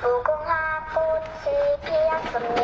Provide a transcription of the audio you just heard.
무궁화 꽃이 피었습니다.